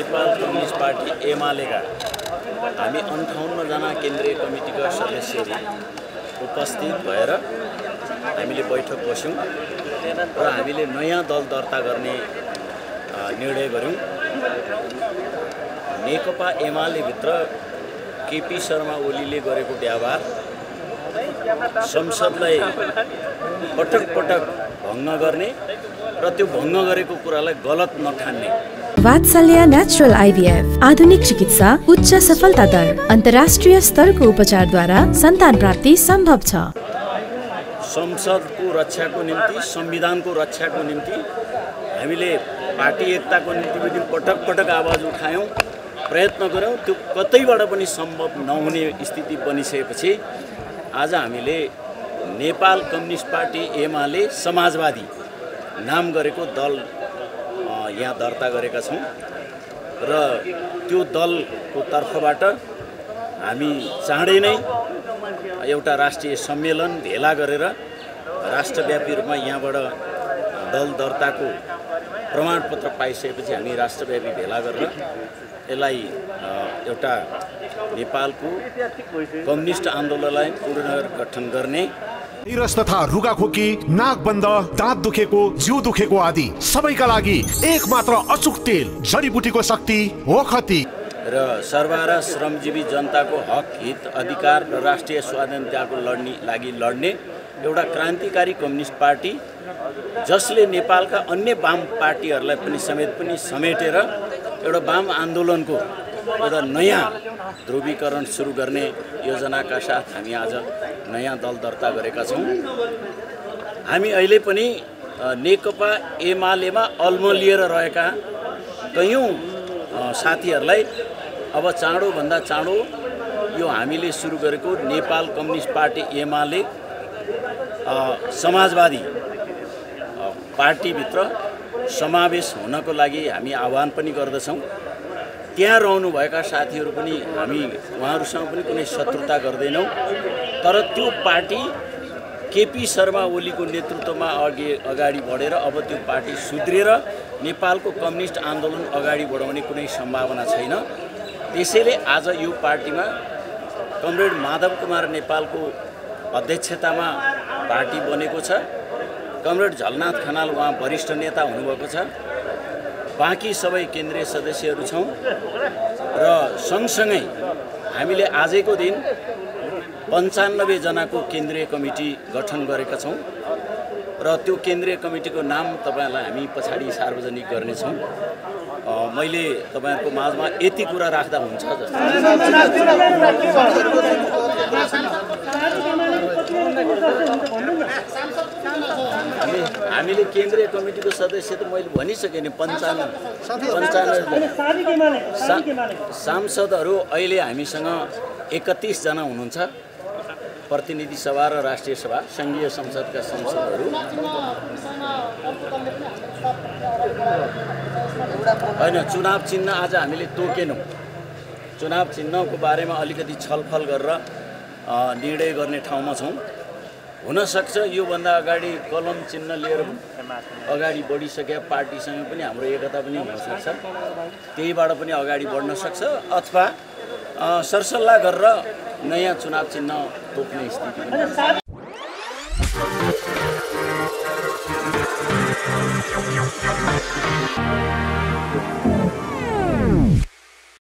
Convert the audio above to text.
Nepal communist party एमालेका। हामी अन्ठाउन्नजना केन्द्रीय कमिटीका सदस्यहरू उपस्थित भएर हामीले बैठक बस्यौँ र हामीले नयाँ दल दर्ता गर्ने निर्णय गऱ्यौँ नेकपा एमालेभित्र केपी शर्मा ओलीले गरेको व्यवहार संसदलाई पटक पटक भङ्ग गर्ने र त्यो भङ्ग गरेको कुरालाई गलत नठान्ने। वात्सल्य नेचुरल आइभीएफ आधुनिक चिकित्सा उच्च सफलता दर अन्तर्राष्ट्रिय स्तरको उपचारद्वारा सन्तान प्राप्ति सम्भव छ। संसदको रक्षाको निम्ति संविधानको रक्षाको निम्ति हामीले पार्टी एकताको निम्ति पनि पटक पटक आवाज उठायौँ प्रयत्न गऱ्यौँ। त्यो कतैबाट पनि सम्भव नहुने स्थिति बनिसकेपछि आज हामीले नेपाल कम्युनिस्ट पार्टी एमाले समाजवादी नाम गरेको दल यहाँ दर्ता गरेका छौँ र त्यो दलको तर्फबाट हामी चाँडै नै एउटा राष्ट्रिय सम्मेलन भेला गरेर राष्ट्रव्यापी रूपमा यहाँबाट दल दर्ताको प्रमाणपत्र पाइसकेपछि हामी राष्ट्रव्यापी भेला गरेर यसलाई एउटा नेपालको कम्युनिस्ट आन्दोलनलाई पुनर्गठन गर्ने भाइरस तथा रुगाखोकी नाक बन्द दाँत दुखेको जिउ दुखेको आदि। सबैका लागि एक मात्र अचुक तेल जडीबुटीको शक्ति ओखती र सर्वा र श्रमजीवी जनताको हक हित अधिकार र राष्ट्रिय स्वाधीनताको लड्ने लागि लड्ने एउटा क्रान्तिकारी कम्युनिस्ट पार्टी जसले नेपालका अन्य वाम पार्टीहरूलाई पनि समेत पनि समेटेर एउटा वाम आन्दोलनको एउटा नयाँ ध्रुवीकरण सुरु गर्ने योजनाका साथ हामी आज नयाँ दल दर्ता गरेका छौँ। हामी अहिले पनि नेकपा एमालेमा अल्मलिएर रहेका कैयौँ साथीहरूलाई अब चाँडोभन्दा चाँडो यो हामीले सुरु गरेको नेपाल कम्युनिस्ट पार्टी एमाले समाजवादी पार्टीभित्र समावेश हुनको लागि हामी आह्वान पनि गर्दछौँ। त्यहाँ रहनुभएका साथीहरू पनि हामी उहाँहरूसँग पनि कुनै शत्रुता गर्दैनौँ। तर त्यो पार्टी केपी शर्मा ओलीको नेतृत्वमा अघि अगाडि बढेर अब त्यो पार्टी सुध्रिएर नेपालको कम्युनिस्ट आन्दोलन अगाडि बढाउने कुनै सम्भावना छैन। त्यसैले आज यो पार्टीमा कमरेड माधव कुमार नेपालको अध्यक्षतामा पार्टी बनेको छ। कमरेड झलनाथ खनाल उहाँ वरिष्ठ नेता हुनुभएको छ। बाँकी सबै केन्द्रीय सदस्यहरू छौँ। र सँगसँगै हामीले आजैको दिन पन्चानब्बेजनाको केन्द्रीय कमिटी गठन गरेका छौँ र त्यो केन्द्रीय कमिटीको नाम तपाईँहरूलाई हामी पछाडि सार्वजनिक गर्नेछौँ। मैले तपाईँहरूको माझमा यति कुरा राख्दा हुन्छ हामीले केन्द्रीय कमिटीको सदस्य त मैले भनिसकेँ नि पन्चानब्बे पन्चानब्बे सांसदहरू अहिले हामीसँग एकतिसजना हुनुहुन्छ। प्रतिनिधि सभा र राष्ट्रिय सभा सङ्घीय संसदका संसदहरू। होइन चुनाव चिन्ह आज हामीले तोकेनौँ। चुनाव चिन्हको बारेमा अलिकति छलफल गरेर निर्णय गर्ने ठाउँमा छौँ। हुनसक्छ योभन्दा अगाडि कलम चिन्ह लिएर अगाडि बढिसके पार्टीसँग पनि हाम्रो एकता पनि हुनसक्छ। त्यहीबाट पनि अगाडि बढ्न सक्छ। अथवा सरसल्लाह गरेर नयाँ चुनाव चिन्ह तोक्ने स्थिति